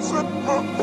set my